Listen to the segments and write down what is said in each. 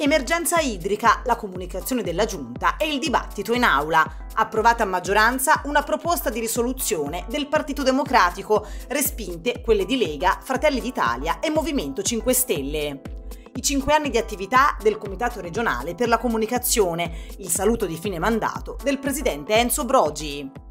Emergenza idrica, la comunicazione della Giunta e il dibattito in aula. Approvata a maggioranza una proposta di risoluzione del Partito Democratico, respinte quelle di Lega, Fratelli d'Italia e Movimento 5 Stelle i cinque anni di attività del Comitato regionale per la comunicazione, il saluto di fine mandato del presidente Enzo Brogi.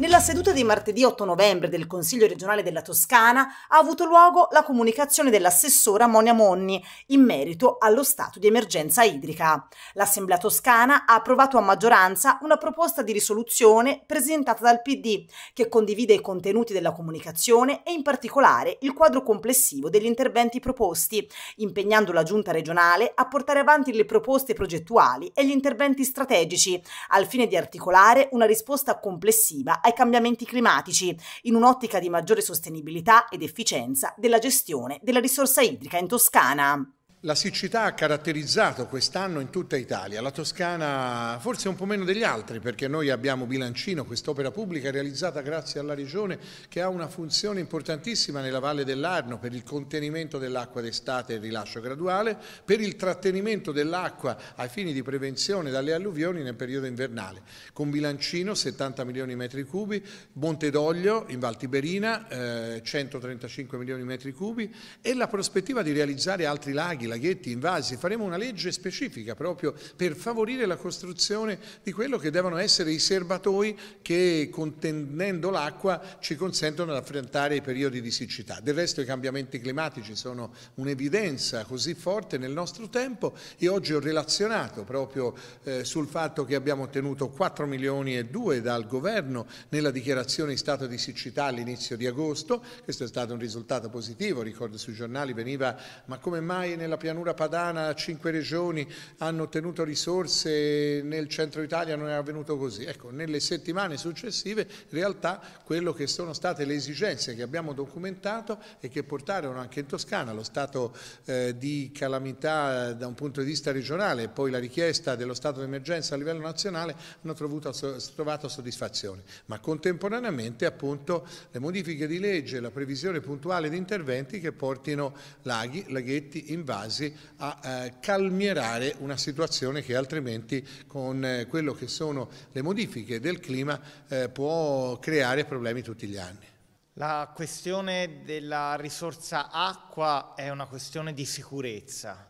Nella seduta di martedì 8 novembre del Consiglio regionale della Toscana ha avuto luogo la comunicazione dell'assessora Monia Monni in merito allo stato di emergenza idrica. L'Assemblea toscana ha approvato a maggioranza una proposta di risoluzione presentata dal PD che condivide i contenuti della comunicazione e in particolare il quadro complessivo degli interventi proposti, impegnando la Giunta regionale a portare avanti le proposte progettuali e gli interventi strategici al fine di articolare una risposta complessiva ai ai cambiamenti climatici, in un'ottica di maggiore sostenibilità ed efficienza della gestione della risorsa idrica in Toscana. La siccità ha caratterizzato quest'anno in tutta Italia, la Toscana forse un po' meno degli altri perché noi abbiamo Bilancino, quest'opera pubblica realizzata grazie alla Regione che ha una funzione importantissima nella Valle dell'Arno per il contenimento dell'acqua d'estate e il rilascio graduale, per il trattenimento dell'acqua ai fini di prevenzione dalle alluvioni nel periodo invernale. Con Bilancino 70 milioni di metri cubi, Montedoglio in Val Tiberina eh, 135 milioni di metri cubi e la prospettiva di realizzare altri laghi laghetti, invasi, faremo una legge specifica proprio per favorire la costruzione di quello che devono essere i serbatoi che contenendo l'acqua ci consentono di affrontare i periodi di siccità. Del resto i cambiamenti climatici sono un'evidenza così forte nel nostro tempo e oggi ho relazionato proprio eh, sul fatto che abbiamo ottenuto 4 milioni e 2 dal governo nella dichiarazione di stato di siccità all'inizio di agosto, questo è stato un risultato positivo, ricordo sui giornali veniva ma come mai nella pianura padana cinque regioni hanno ottenuto risorse, nel centro Italia non è avvenuto così. Ecco, nelle settimane successive in realtà quello che sono state le esigenze che abbiamo documentato e che portarono anche in Toscana lo stato eh, di calamità da un punto di vista regionale e poi la richiesta dello stato d'emergenza a livello nazionale hanno trovato, trovato soddisfazione. Ma contemporaneamente appunto le modifiche di legge, la previsione puntuale di interventi che portino laghi, laghetti, invasi quasi a eh, calmierare una situazione che altrimenti con eh, quello che sono le modifiche del clima eh, può creare problemi tutti gli anni. La questione della risorsa acqua è una questione di sicurezza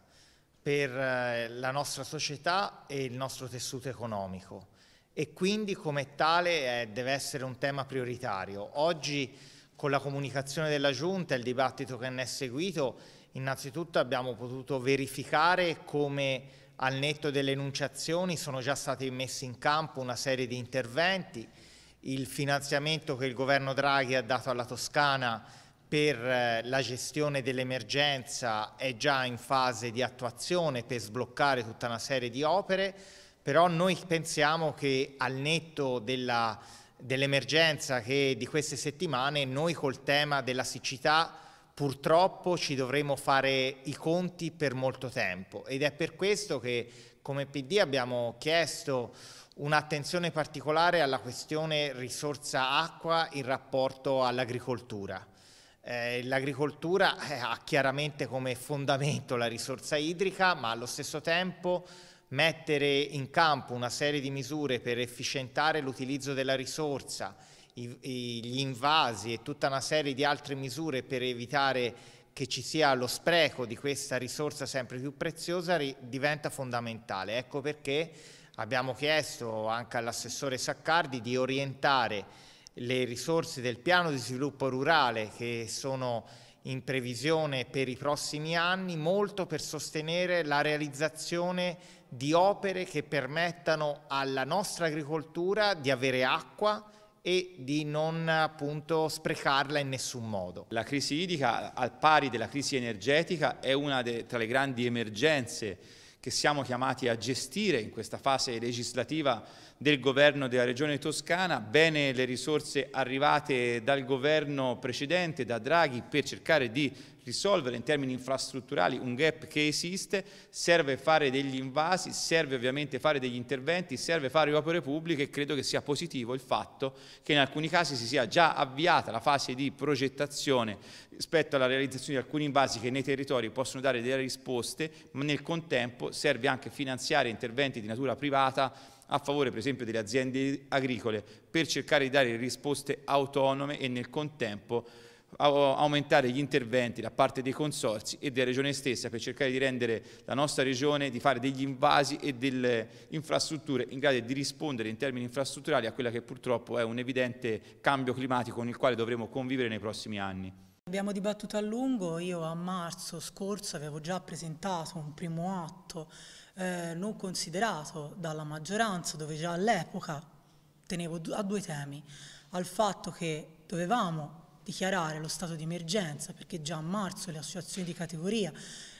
per eh, la nostra società e il nostro tessuto economico e quindi come tale eh, deve essere un tema prioritario. Oggi con la comunicazione della Giunta e il dibattito che ne è seguito Innanzitutto abbiamo potuto verificare come al netto delle enunciazioni sono già stati messi in campo una serie di interventi, il finanziamento che il governo Draghi ha dato alla Toscana per eh, la gestione dell'emergenza è già in fase di attuazione per sbloccare tutta una serie di opere, però noi pensiamo che al netto dell'emergenza dell di queste settimane noi col tema della siccità purtroppo ci dovremo fare i conti per molto tempo ed è per questo che come PD abbiamo chiesto un'attenzione particolare alla questione risorsa acqua in rapporto all'agricoltura. Eh, l'agricoltura eh, ha chiaramente come fondamento la risorsa idrica, ma allo stesso tempo mettere in campo una serie di misure per efficientare l'utilizzo della risorsa, gli invasi e tutta una serie di altre misure per evitare che ci sia lo spreco di questa risorsa sempre più preziosa diventa fondamentale. Ecco perché abbiamo chiesto anche all'assessore Saccardi di orientare le risorse del piano di sviluppo rurale che sono in previsione per i prossimi anni molto per sostenere la realizzazione di opere che permettano alla nostra agricoltura di avere acqua, e di non appunto sprecarla in nessun modo. La crisi idrica, al pari della crisi energetica, è una de, tra le grandi emergenze che siamo chiamati a gestire in questa fase legislativa del governo della regione toscana, bene le risorse arrivate dal governo precedente, da Draghi, per cercare di risolvere in termini infrastrutturali un gap che esiste, serve fare degli invasi, serve ovviamente fare degli interventi, serve fare opere pubbliche e credo che sia positivo il fatto che in alcuni casi si sia già avviata la fase di progettazione rispetto alla realizzazione di alcuni invasi che nei territori possono dare delle risposte, ma nel contempo serve anche finanziare interventi di natura privata a favore per esempio delle aziende agricole per cercare di dare risposte autonome e nel contempo aumentare gli interventi da parte dei consorsi e della regione stessa per cercare di rendere la nostra regione, di fare degli invasi e delle infrastrutture in grado di rispondere in termini infrastrutturali a quella che purtroppo è un evidente cambio climatico con il quale dovremo convivere nei prossimi anni. Abbiamo dibattuto a lungo, io a marzo scorso avevo già presentato un primo atto eh, non considerato dalla maggioranza, dove già all'epoca tenevo a due temi, al fatto che dovevamo dichiarare lo stato di emergenza, perché già a marzo le associazioni di categoria,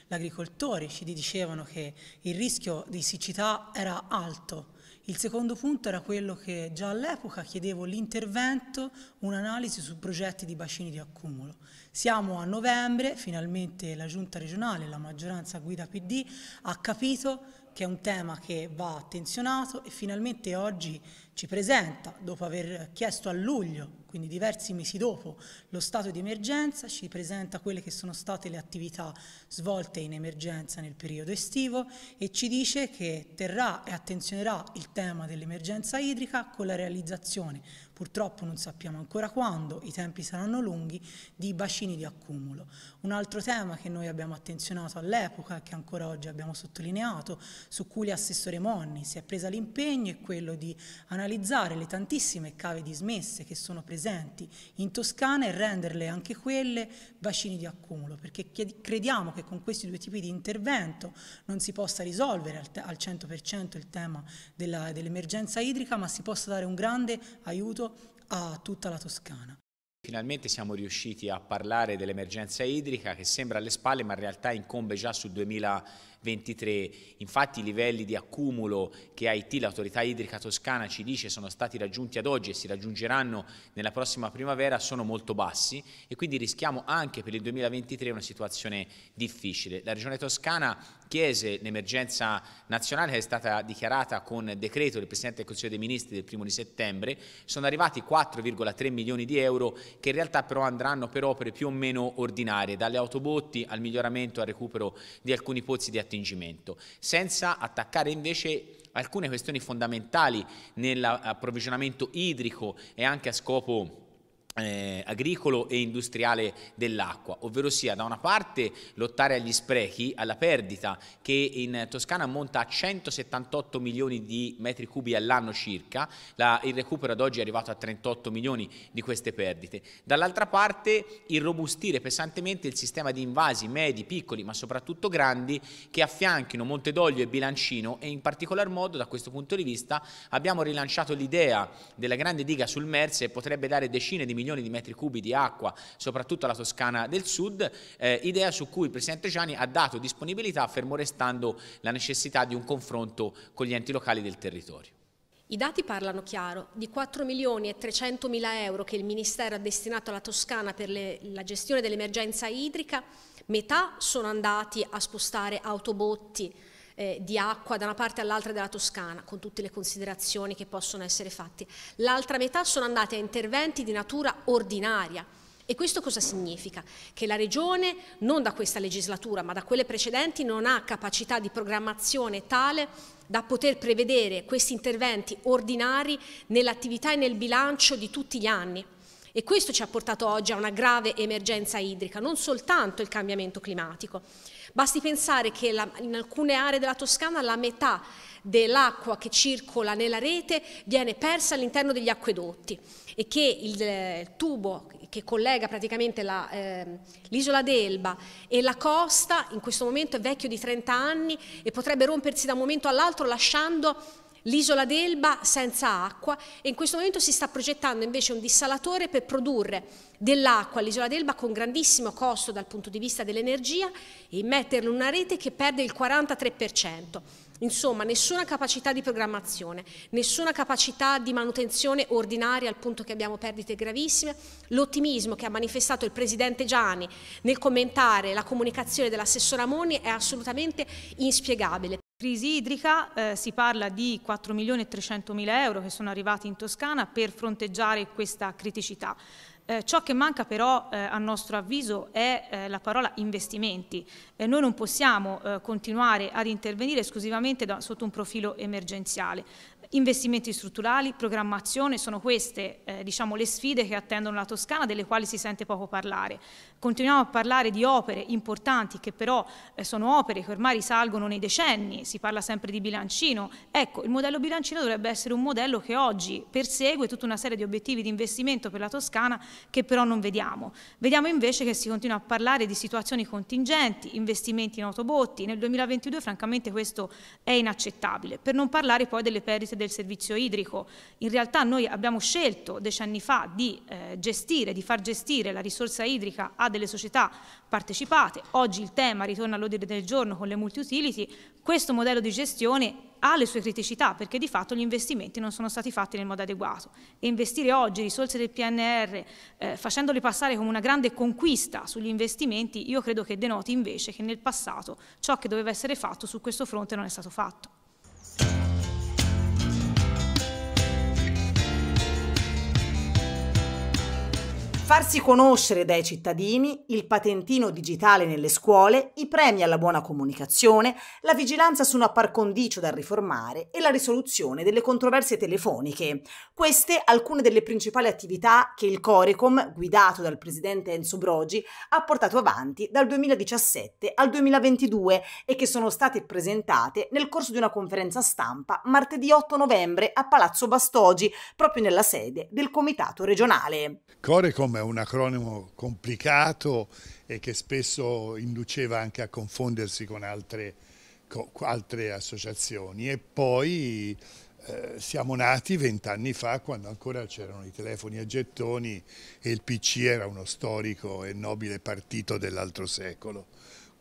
gli agricoltori ci dicevano che il rischio di siccità era alto. Il secondo punto era quello che già all'epoca chiedevo l'intervento, un'analisi su progetti di bacini di accumulo. Siamo a novembre, finalmente la giunta regionale, la maggioranza guida PD, ha capito che è un tema che va attenzionato e finalmente oggi ci presenta, dopo aver chiesto a luglio quindi diversi mesi dopo lo stato di emergenza, ci presenta quelle che sono state le attività svolte in emergenza nel periodo estivo e ci dice che terrà e attenzionerà il tema dell'emergenza idrica con la realizzazione purtroppo non sappiamo ancora quando, i tempi saranno lunghi, di bacini di accumulo. Un altro tema che noi abbiamo attenzionato all'epoca e che ancora oggi abbiamo sottolineato, su cui l'assessore Monni si è presa l'impegno, è quello di analizzare le tantissime cave dismesse che sono presenti in Toscana e renderle anche quelle bacini di accumulo, perché crediamo che con questi due tipi di intervento non si possa risolvere al, 100% il tema dell'emergenza idrica, ma si possa dare un grande aiuto a tutta la Toscana. Finalmente siamo riusciti a parlare dell'emergenza idrica che sembra alle spalle ma in realtà incombe già sul 2023. Infatti i livelli di accumulo che AIT, l'autorità idrica toscana, ci dice sono stati raggiunti ad oggi e si raggiungeranno nella prossima primavera sono molto bassi e quindi rischiamo anche per il 2023 una situazione difficile. La regione toscana chiese l'emergenza nazionale che è stata dichiarata con decreto del Presidente del Consiglio dei Ministri del primo di settembre, sono arrivati 4,3 milioni di euro che in realtà però andranno per opere più o meno ordinarie, dalle autobotti al miglioramento e al recupero di alcuni pozzi di attingimento, senza attaccare invece alcune questioni fondamentali nell'approvvigionamento idrico e anche a scopo eh, agricolo e industriale dell'acqua, ovvero sia da una parte lottare agli sprechi, alla perdita che in Toscana ammonta a 178 milioni di metri cubi all'anno circa, la, il recupero ad oggi è arrivato a 38 milioni di queste perdite, dall'altra parte irrobustire pesantemente il sistema di invasi medi, piccoli ma soprattutto grandi che affianchino Monte d'Olio e Bilancino e in particolar modo da questo punto di vista abbiamo rilanciato l'idea della grande diga sul Merse che potrebbe dare decine di milioni di metri cubi di acqua, soprattutto alla Toscana del Sud, eh, idea su cui il Presidente Gianni ha dato disponibilità, fermo restando la necessità di un confronto con gli enti locali del territorio. I dati parlano chiaro, di 4 milioni e 300 mila euro che il Ministero ha destinato alla Toscana per le, la gestione dell'emergenza idrica, metà sono andati a spostare autobotti, eh, di acqua da una parte all'altra della Toscana, con tutte le considerazioni che possono essere fatte. L'altra metà sono andate a interventi di natura ordinaria. E questo cosa significa? Che la Regione, non da questa legislatura, ma da quelle precedenti, non ha capacità di programmazione tale da poter prevedere questi interventi ordinari nell'attività e nel bilancio di tutti gli anni. E questo ci ha portato oggi a una grave emergenza idrica, non soltanto il cambiamento climatico. Basti pensare che la, in alcune aree della Toscana la metà dell'acqua che circola nella rete viene persa all'interno degli acquedotti e che il, il tubo che collega praticamente eh, l'isola eh, d'Elba e la costa in questo momento è vecchio di 30 anni e potrebbe rompersi da un momento all'altro lasciando l'isola d'Elba senza acqua e in questo momento si sta progettando invece un dissalatore per produrre dell'acqua all'isola d'Elba con grandissimo costo dal punto di vista dell'energia e metterlo in una rete che perde il 43%. Insomma, nessuna capacità di programmazione, nessuna capacità di manutenzione ordinaria al punto che abbiamo perdite gravissime, l'ottimismo che ha manifestato il Presidente Gianni nel commentare la comunicazione dell'assessora Moni è assolutamente inspiegabile. Crisi idrica, eh, si parla di 4 milioni e 300 mila euro che sono arrivati in Toscana per fronteggiare questa criticità. Eh, ciò che manca però eh, a nostro avviso è eh, la parola investimenti. noi non possiamo eh, continuare ad intervenire esclusivamente da, sotto un profilo emergenziale. Investimenti strutturali, programmazione, sono queste eh, diciamo, le sfide che attendono la Toscana, delle quali si sente poco parlare. Continuiamo a parlare di opere importanti che però eh, sono opere che ormai risalgono nei decenni, si parla sempre di bilancino. Ecco, il modello bilancino dovrebbe essere un modello che oggi persegue tutta una serie di obiettivi di investimento per la Toscana che però non vediamo. Vediamo invece che si continua a parlare di situazioni contingenti, investimenti in autobotti. Nel 2022 francamente questo è inaccettabile, per non parlare poi delle perdite del servizio idrico. In realtà noi abbiamo scelto decenni fa di eh, gestire, di far gestire la risorsa idrica a delle società partecipate. Oggi il tema ritorna all'ordine del giorno con le multi-utility. Questo modello di gestione ha le sue criticità perché di fatto gli investimenti non sono stati fatti nel modo adeguato e investire oggi risorse del PNR eh, facendole passare come una grande conquista sugli investimenti io credo che denoti invece che nel passato ciò che doveva essere fatto su questo fronte non è stato fatto. Farsi conoscere dai cittadini, il patentino digitale nelle scuole, i premi alla buona comunicazione, la vigilanza su una par condicio da riformare e la risoluzione delle controversie telefoniche. Queste alcune delle principali attività che il Corecom, guidato dal presidente Enzo Brogi, ha portato avanti dal 2017 al 2022 e che sono state presentate nel corso di una conferenza stampa martedì 8 novembre a Palazzo Bastogi, proprio nella sede del Comitato regionale. Corecom un acronimo complicato e che spesso induceva anche a confondersi con altre, con altre associazioni e poi eh, siamo nati vent'anni fa quando ancora c'erano i telefoni a gettoni e il PC era uno storico e nobile partito dell'altro secolo.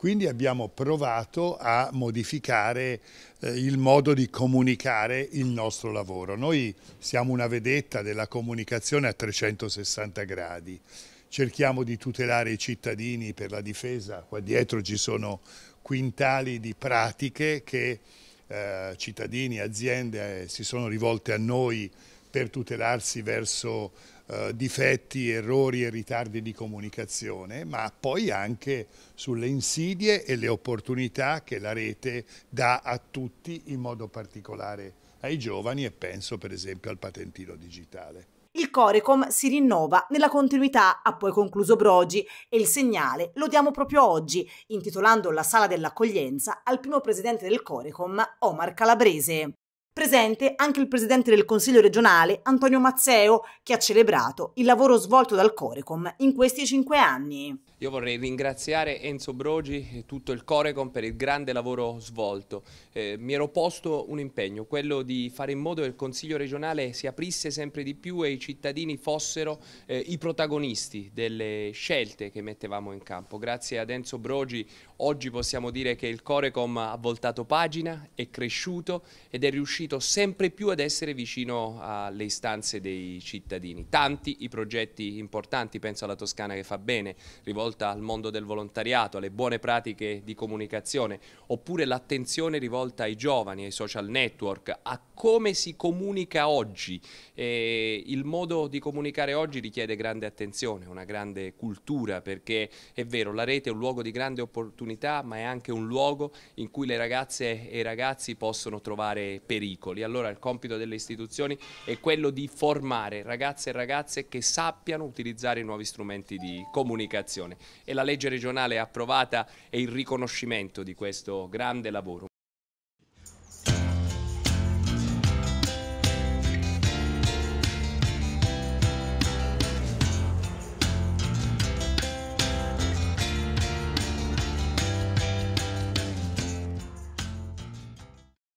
Quindi abbiamo provato a modificare eh, il modo di comunicare il nostro lavoro. Noi siamo una vedetta della comunicazione a 360 gradi. Cerchiamo di tutelare i cittadini per la difesa. Qua dietro ci sono quintali di pratiche che eh, cittadini aziende eh, si sono rivolte a noi per tutelarsi verso eh, difetti, errori e ritardi di comunicazione, ma poi anche sulle insidie e le opportunità che la rete dà a tutti, in modo particolare ai giovani e penso per esempio al patentino digitale. Il Corecom si rinnova nella continuità, ha poi concluso Brogi, e il segnale lo diamo proprio oggi, intitolando la sala dell'accoglienza al primo presidente del Corecom, Omar Calabrese. Presente anche il presidente del Consiglio regionale, Antonio Mazzeo, che ha celebrato il lavoro svolto dal Corecom in questi cinque anni. Io vorrei ringraziare Enzo Brogi e tutto il Corecom per il grande lavoro svolto. Eh, mi ero posto un impegno, quello di fare in modo che il Consiglio regionale si aprisse sempre di più e i cittadini fossero eh, i protagonisti delle scelte che mettevamo in campo. Grazie ad Enzo Brogi oggi possiamo dire che il Corecom ha voltato pagina, è cresciuto ed è riuscito sempre più ad essere vicino alle istanze dei cittadini. Tanti i progetti importanti, penso alla Toscana che fa bene, rivolta al mondo del volontariato, alle buone pratiche di comunicazione, oppure l'attenzione rivolta ai giovani, ai social network, a come si comunica oggi. Eh, il modo di comunicare oggi richiede grande attenzione, una grande cultura, perché è vero, la rete è un luogo di grande opportunità, ma è anche un luogo in cui le ragazze e i ragazzi possono trovare pericoli. Allora il compito delle istituzioni è quello di formare ragazze e ragazze che sappiano utilizzare i nuovi strumenti di comunicazione e la legge regionale approvata è il riconoscimento di questo grande lavoro.